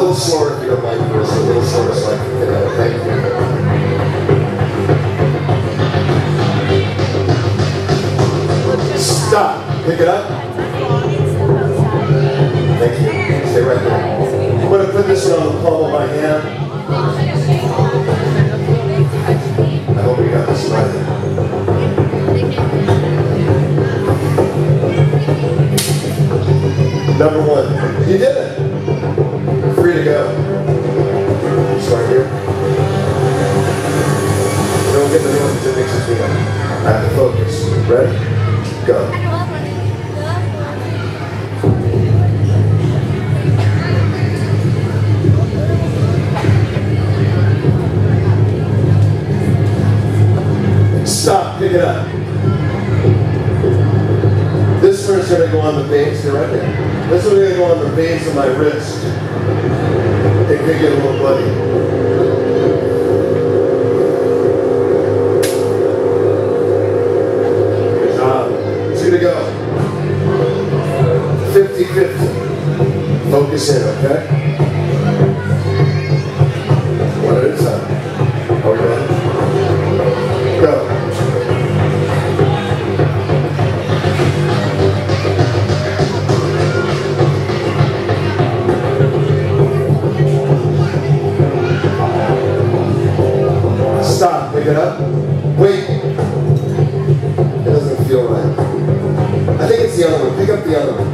little slower if you don't mind, a little slower so I can get out. Thank you. stop. Pick it up. Thank you. Stay right there. I'm going to put this on the palm of my hand. I hope you got this right. Number one. You did it. focus. Ready? Go. Stop, pick it up. This one's going to go on the base, directly. This one's going to go on the base of my wrist. It could get a little bloody. Focus in, okay? One at a time. Okay. Go. Stop, pick it up. Wait. It doesn't feel right. I think it's the other one. Pick up the other one.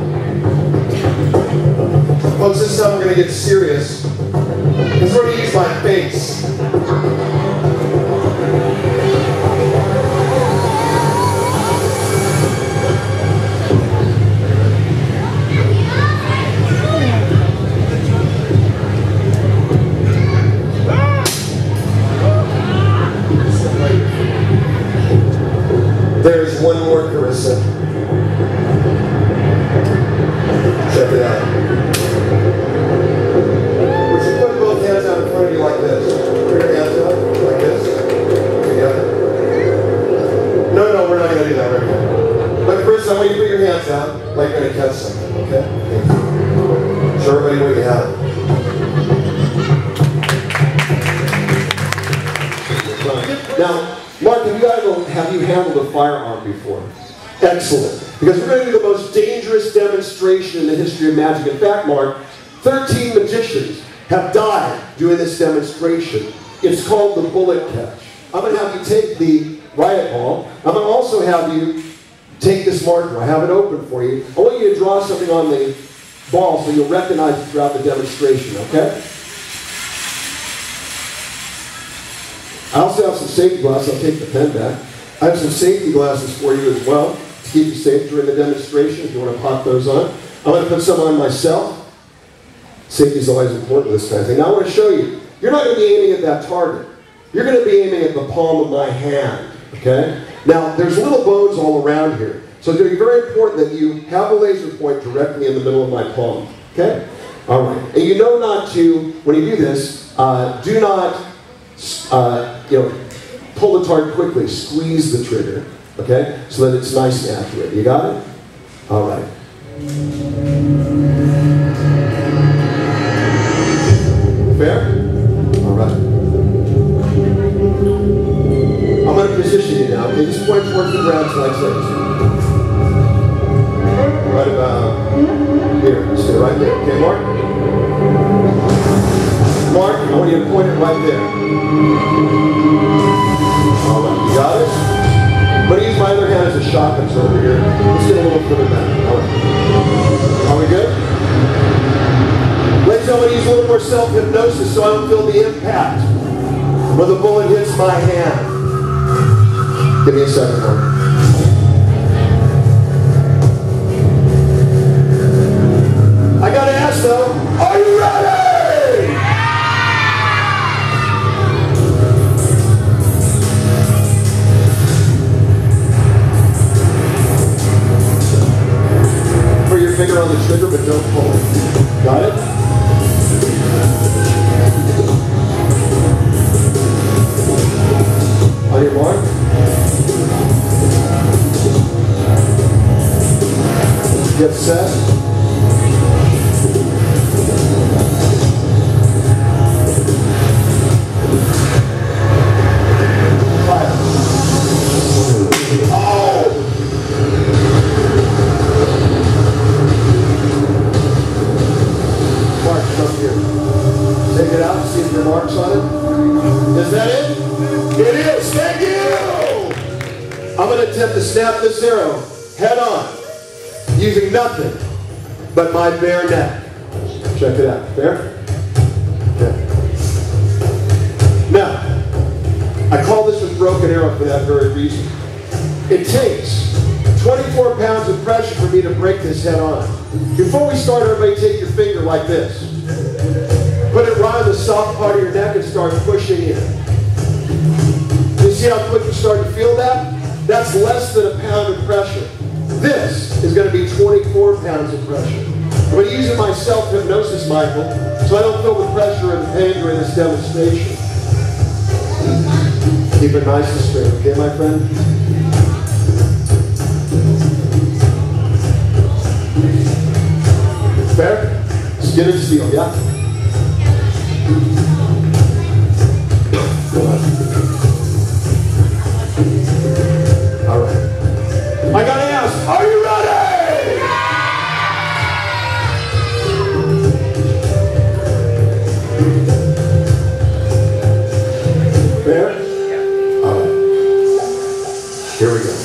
Get serious. We're going to use my face. Have you, handled a firearm before? Excellent. Because we're going to do the most dangerous demonstration in the history of magic. In fact, Mark, 13 magicians have died doing this demonstration. It's called the bullet catch. I'm going to have you take the riot ball. I'm going to also have you take this marker. I have it open for you. I want you to draw something on the ball so you'll recognize it throughout the demonstration, okay? I also safety glasses. I'll take the pen back. I have some safety glasses for you as well to keep you safe during the demonstration if you want to pop those on. I'm going to put some on myself. Safety is always important this kind of thing. Now I want to show you. You're not going to be aiming at that target. You're going to be aiming at the palm of my hand. Okay? Now, there's little bones all around here. So it's going to be very important that you have a laser point directly in the middle of my palm. Okay? All right. And you know not to, when you do this, uh, do not uh, you know, pull the target quickly, squeeze the trigger, okay, so that it's nice and accurate. You got it? All right. Fair? All right. I'm going to position you now. Okay, just point towards the ground like this. Right about here. Stay right there. Okay, Mark? Mark, I want you to point it right there. Little more self-hypnosis so I don't feel the impact when the bullet hits my hand. Give me a second, Mark. I gotta ask though, are you ready? Put your finger on the trigger, but don't pull Get set. Fire. Mark, come here. Take it out, see if your mark's on it. Is that it? It is, thank you! I'm going to attempt to snap this arrow head on using nothing but my bare neck. Check it out. Fair? Okay. Now, I call this a broken arrow for that very reason. It takes 24 pounds of pressure for me to break this head on. Before we start, everybody take your finger like this. Put it right on the soft part of your neck and start pushing in. You see how quick you start to feel that? That's less than a pound of pressure. Pressure. I'm going to use it my self-hypnosis, Michael, so I don't feel the pressure and the pain during this demonstration. Keep it nice and straight, okay, my friend? Fair? Skin and steel, yeah? There. Yeah. All right. Here we go.